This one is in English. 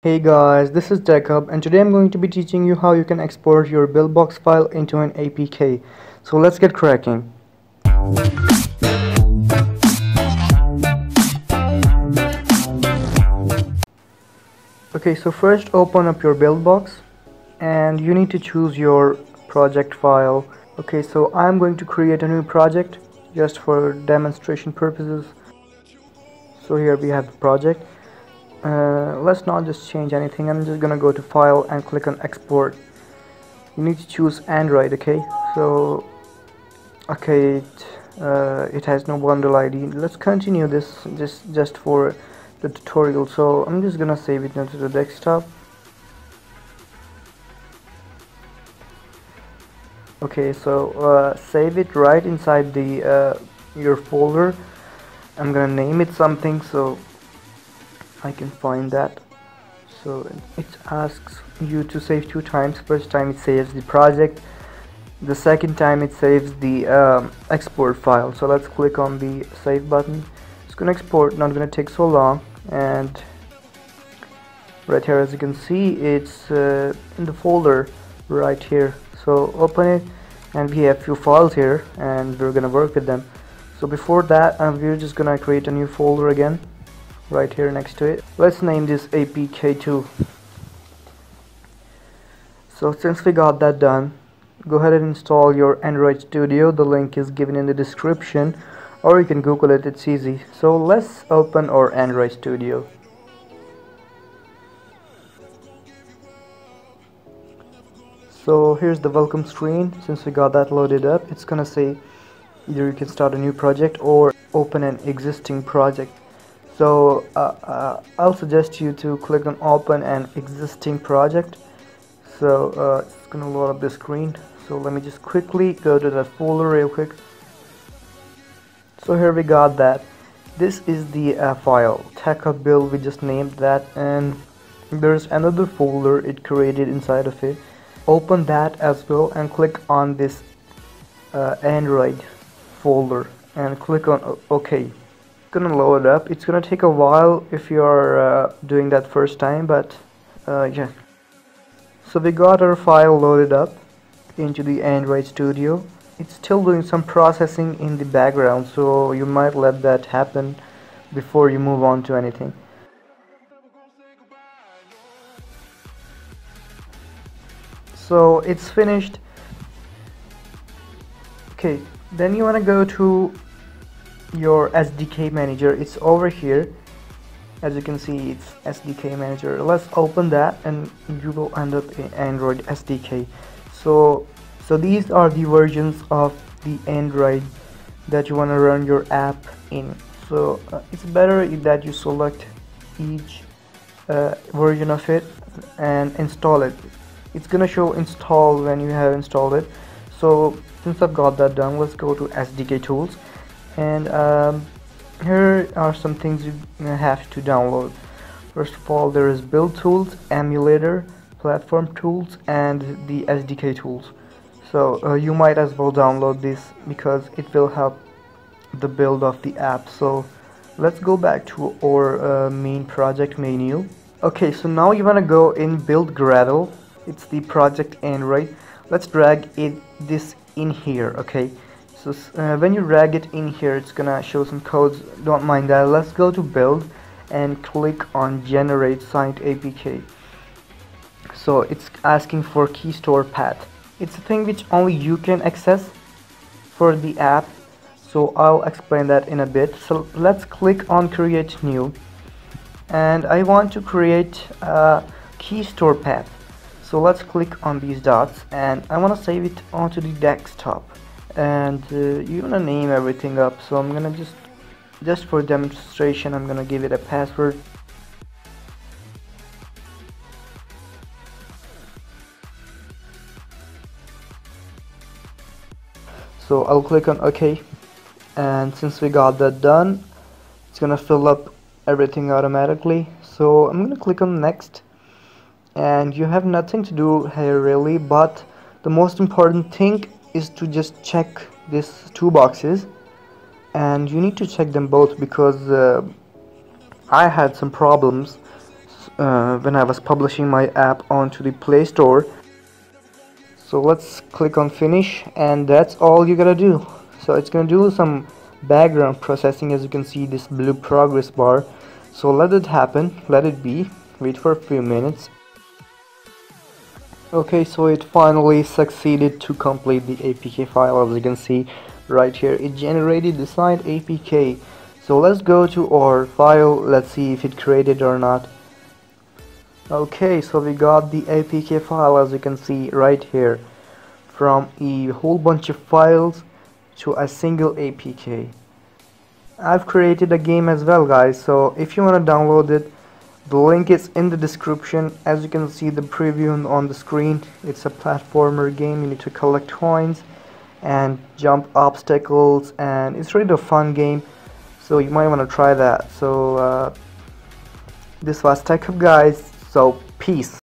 Hey guys, this is TechHub and today I'm going to be teaching you how you can export your Buildbox file into an APK. So let's get cracking. Okay, so first open up your Buildbox and you need to choose your project file. Okay, so I'm going to create a new project just for demonstration purposes. So here we have the project uh, let's not just change anything. I'm just gonna go to file and click on export. You need to choose Android okay? So okay it, uh, it has no bundle ID let's continue this just just for the tutorial. So I'm just gonna save it into the desktop. Okay so uh, save it right inside the uh, your folder. I'm gonna name it something so I can find that. So it asks you to save two times. First time it saves the project. The second time it saves the um, export file. So let's click on the save button. It's gonna export not gonna take so long. And right here as you can see it's uh, in the folder right here. So open it and we have few files here and we're gonna work with them. So before that we're just gonna create a new folder again right here next to it. Let's name this apk2 so since we got that done go ahead and install your android studio. The link is given in the description or you can google it it's easy. So let's open our android studio. So here's the welcome screen. Since we got that loaded up it's gonna say either you can start a new project or open an existing project so uh, uh, I'll suggest you to click on open an existing project. So uh, it's gonna load up the screen. So let me just quickly go to that folder real quick. So here we got that. This is the uh, file. TechHub build we just named that and there's another folder it created inside of it. Open that as well and click on this uh, Android folder and click on OK gonna load up. It's gonna take a while if you're uh, doing that first time but uh, yeah. So we got our file loaded up into the Android Studio. It's still doing some processing in the background so you might let that happen before you move on to anything. So it's finished. Okay then you want to go to your SDK manager. It's over here. As you can see it's SDK manager. Let's open that and you will end up in Android SDK so so these are the versions of the Android that you want to run your app in. So uh, it's better that you select each uh, version of it and install it. It's gonna show install when you have installed it. So since I've got that done let's go to SDK tools and um, here are some things you have to download. First of all there is build tools emulator platform tools and the SDK tools. So uh, you might as well download this because it will help the build of the app. So let's go back to our uh, main project menu. Okay so now you want to go in build Gradle. It's the project Android. Let's drag it this in here okay so uh, when you drag it in here it's gonna show some codes. Don't mind that. Let's go to build and click on generate signed APK so it's asking for key store path. It's a thing which only you can access for the app. So I'll explain that in a bit. So let's click on create new. And I want to create a key store path. So let's click on these dots. And I want to save it onto the desktop and uh, you're gonna name everything up so I'm gonna just just for demonstration I'm gonna give it a password. So I'll click on OK and since we got that done it's gonna fill up everything automatically. So I'm gonna click on next and you have nothing to do here really but the most important thing is to just check these two boxes and you need to check them both because uh, I had some problems uh, when I was publishing my app onto the Play Store. So let's click on finish and that's all you gotta do. So it's gonna do some background processing as you can see this blue progress bar. So let it happen let it be wait for a few minutes okay so it finally succeeded to complete the APK file. As you can see right here it generated the signed APK so let's go to our file. Let's see if it created or not. Okay so we got the APK file as you can see right here from a whole bunch of files to a single APK I've created a game as well guys so if you want to download it the link is in the description. As you can see the preview on the screen it's a platformer game. You need to collect coins and jump obstacles and it's really a fun game. So you might want to try that. So uh, this was Tech Hub guys. So peace